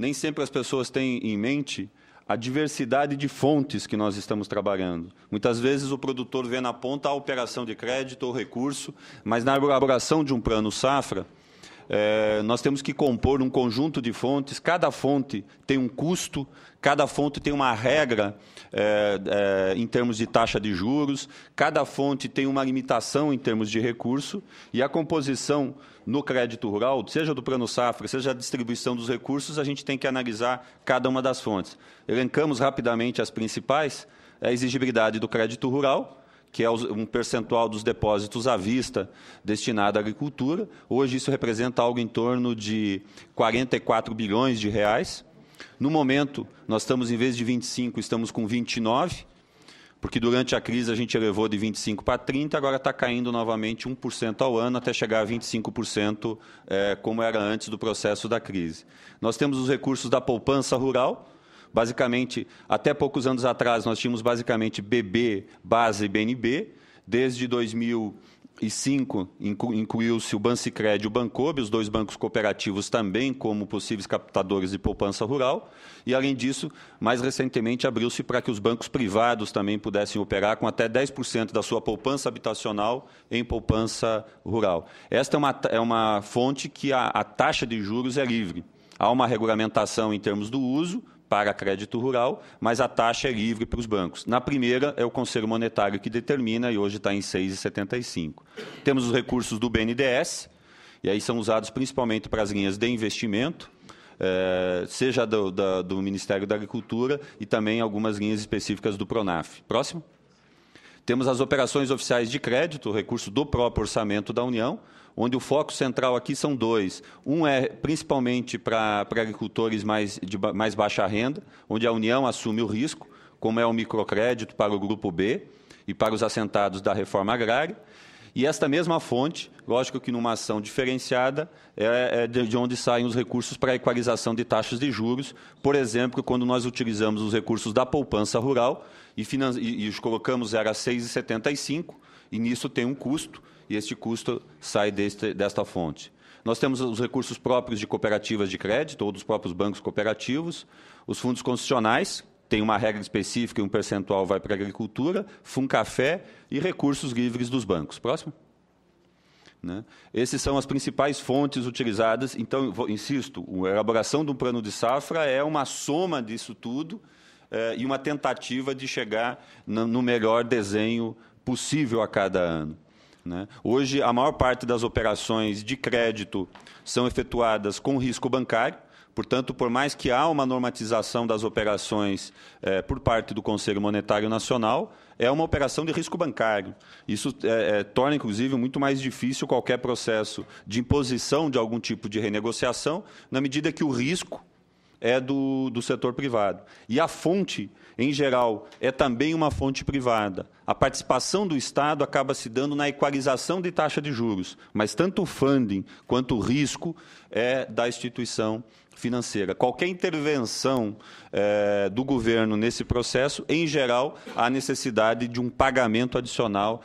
nem sempre as pessoas têm em mente a diversidade de fontes que nós estamos trabalhando. Muitas vezes o produtor vê na ponta a operação de crédito ou recurso, mas na elaboração de um plano safra, é, nós temos que compor um conjunto de fontes, cada fonte tem um custo, cada fonte tem uma regra é, é, em termos de taxa de juros, cada fonte tem uma limitação em termos de recurso, e a composição no crédito rural, seja do plano safra, seja a distribuição dos recursos, a gente tem que analisar cada uma das fontes. Elencamos rapidamente as principais, a exigibilidade do crédito rural, que é um percentual dos depósitos à vista destinado à agricultura. Hoje isso representa algo em torno de 44 bilhões de reais. No momento, nós estamos, em vez de 25, estamos com 29, porque durante a crise a gente elevou de 25 para 30, agora está caindo novamente 1% ao ano, até chegar a 25%, é, como era antes do processo da crise. Nós temos os recursos da poupança rural, Basicamente, até poucos anos atrás, nós tínhamos basicamente BB, base e BNB. Desde 2005, incluiu-se o Bancicred e o Bancob, os dois bancos cooperativos também como possíveis captadores de poupança rural. E, além disso, mais recentemente abriu-se para que os bancos privados também pudessem operar com até 10% da sua poupança habitacional em poupança rural. Esta é uma, é uma fonte que a, a taxa de juros é livre. Há uma regulamentação em termos do uso, para crédito rural, mas a taxa é livre para os bancos. Na primeira, é o Conselho Monetário que determina, e hoje está em 6,75. Temos os recursos do BNDES, e aí são usados principalmente para as linhas de investimento, é, seja do, do Ministério da Agricultura e também algumas linhas específicas do PRONAF. Próximo. Temos as operações oficiais de crédito, recurso do próprio orçamento da União, onde o foco central aqui são dois. Um é principalmente para agricultores mais, de mais baixa renda, onde a União assume o risco, como é o microcrédito para o Grupo B e para os assentados da reforma agrária. E esta mesma fonte, lógico que numa ação diferenciada, é, é de onde saem os recursos para a equalização de taxas de juros. Por exemplo, quando nós utilizamos os recursos da poupança rural e, e, e os colocamos era 6,75, e nisso tem um custo, e este custo sai deste, desta fonte. Nós temos os recursos próprios de cooperativas de crédito ou dos próprios bancos cooperativos, os fundos constitucionais, tem uma regra específica e um percentual vai para a agricultura, Funcafé e recursos livres dos bancos. Próximo. Né? Essas são as principais fontes utilizadas. Então, vou, insisto, a elaboração de um plano de safra é uma soma disso tudo eh, e uma tentativa de chegar no, no melhor desenho possível a cada ano. Né? Hoje, a maior parte das operações de crédito são efetuadas com risco bancário, Portanto, por mais que há uma normatização das operações eh, por parte do Conselho Monetário Nacional, é uma operação de risco bancário. Isso é, é, torna, inclusive, muito mais difícil qualquer processo de imposição de algum tipo de renegociação, na medida que o risco é do, do setor privado. E a fonte, em geral, é também uma fonte privada. A participação do Estado acaba se dando na equalização de taxa de juros, mas tanto o funding quanto o risco é da instituição financeira. Qualquer intervenção é, do governo nesse processo, em geral, há necessidade de um pagamento adicional